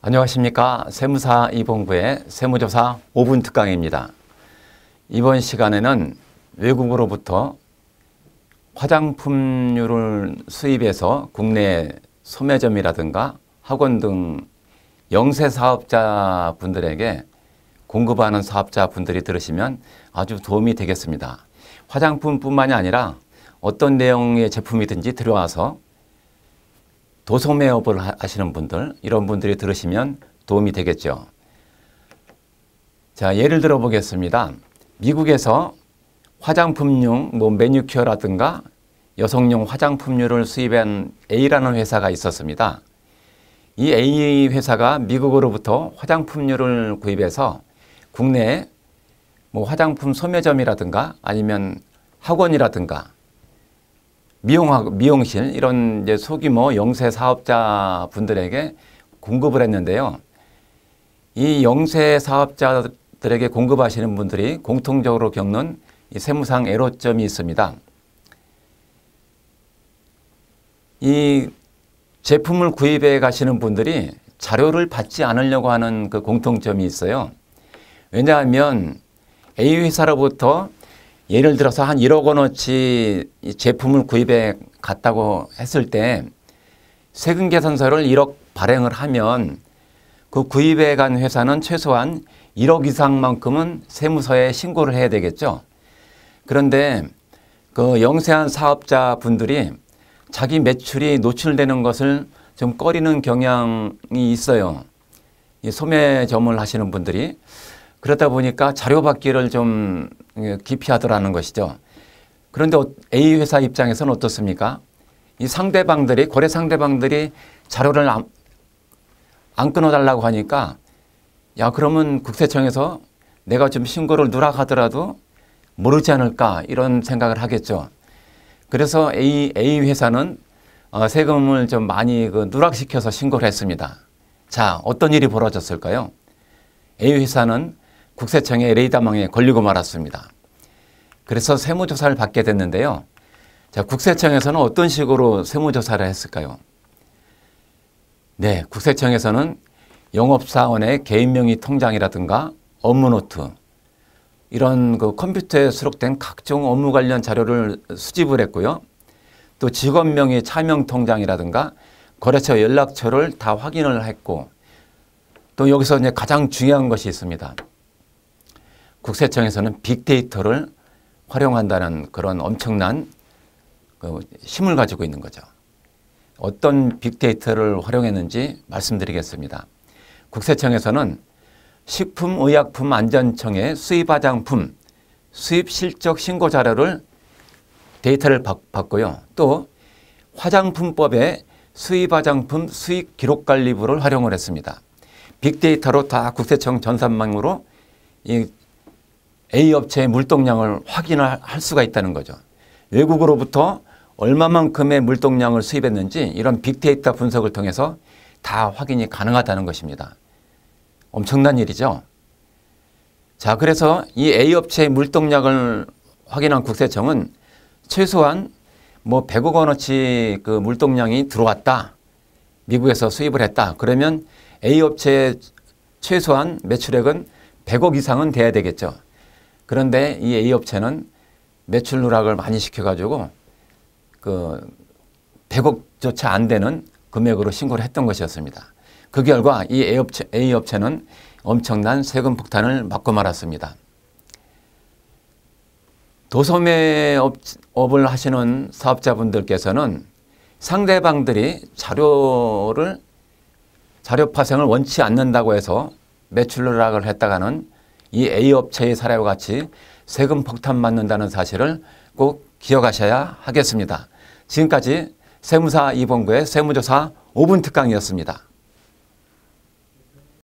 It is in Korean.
안녕하십니까 세무사 이봉구의 세무조사 5분 특강입니다. 이번 시간에는 외국으로부터 화장품류를 수입해서 국내 소매점이라든가 학원 등 영세 사업자 분들에게 공급하는 사업자 분들이 들으시면 아주 도움이 되겠습니다. 화장품뿐만이 아니라 어떤 내용의 제품이든지 들어와서 도소매업을 하시는 분들 이런 분들이 들으시면 도움이 되겠죠. 자 예를 들어 보겠습니다. 미국에서 화장품용 뭐 매니큐어라든가 여성용 화장품류를 수입한 A라는 회사가 있었습니다. 이 A 회사가 미국으로부터 화장품류를 구입해서 국내에 뭐 화장품 소매점이라든가 아니면 학원이라든가 미용학, 미용실 이런 이제 소규모 영세 사업자 분들에게 공급을 했는데요. 이 영세 사업자들에게 공급하시는 분들이 공통적으로 겪는 이 세무상 애로점이 있습니다. 이 제품을 구입해 가시는 분들이 자료를 받지 않으려고 하는 그 공통점이 있어요. 왜냐하면 A 회사로부터 예를 들어서 한 1억 원어치 제품을 구입해 갔다고 했을 때 세금 계산서를 1억 발행을 하면 그 구입해 간 회사는 최소한 1억 이상만큼은 세무서에 신고를 해야 되겠죠. 그런데 그 영세한 사업자 분들이 자기 매출이 노출되는 것을 좀 꺼리는 경향이 있어요. 이 소매점을 하시는 분들이 그러다 보니까 자료 받기를 좀 기피하더라는 것이죠. 그런데 어, A 회사 입장에서는 어떻습니까? 이 상대방들이 거래 상대방들이 자료를 안, 안 끊어달라고 하니까 야 그러면 국세청에서 내가 좀 신고를 누락하더라도 모르지 않을까 이런 생각을 하겠죠. 그래서 A, A 회사는 어, 세금을 좀 많이 그 누락시켜서 신고를 했습니다. 자 어떤 일이 벌어졌을까요? A 회사는 국세청의 레이더망에 걸리고 말았습니다. 그래서 세무조사를 받게 됐는데요. 자, 국세청에서는 어떤 식으로 세무조사를 했을까요? 네, 국세청에서는 영업사원의 개인명의 통장이라든가 업무노트 이런 그 컴퓨터에 수록된 각종 업무 관련 자료를 수집을 했고요. 또 직원명의 차명 통장이라든가 거래처 연락처를 다 확인을 했고 또 여기서 이제 가장 중요한 것이 있습니다. 국세청에서는 빅데이터를 활용한다는 그런 엄청난 그 힘을 가지고 있는 거죠. 어떤 빅데이터를 활용했는지 말씀드리겠습니다. 국세청에서는 식품의약품안전청의 수입 화장품 수입 실적 신고 자료를 데이터를 받고요. 또 화장품법의 수입 화장품 수익 기록 관리부를 활용을 했습니다. 빅데이터로 다 국세청 전산망으로 이 A 업체의 물동량을 확인을 할 수가 있다는 거죠. 외국으로부터 얼마만큼의 물동량을 수입했는지 이런 빅데이터 분석을 통해서 다 확인이 가능하다는 것입니다. 엄청난 일이죠. 자, 그래서 이 A 업체의 물동량을 확인한 국세청은 최소한 뭐 100억 원어치 그 물동량이 들어왔다. 미국에서 수입을 했다. 그러면 A 업체의 최소한 매출액은 100억 이상은 돼야 되겠죠. 그런데 이 A 업체는 매출 누락을 많이 시켜가지고 그 100억조차 안 되는 금액으로 신고를 했던 것이었습니다. 그 결과 이 A, 업체, A 업체는 엄청난 세금 폭탄을 맞고 말았습니다. 도소매 업 을 하시는 사업자분들께서는 상대방들이 자료를 자료 파생을 원치 않는다고 해서 매출 누락을 했다가는 이 A 업체의 사례와 같이 세금 폭탄 맞는다는 사실을 꼭 기억하셔야 하겠습니다. 지금까지 세무사 이봉구의 세무조사 5분 특강이었습니다.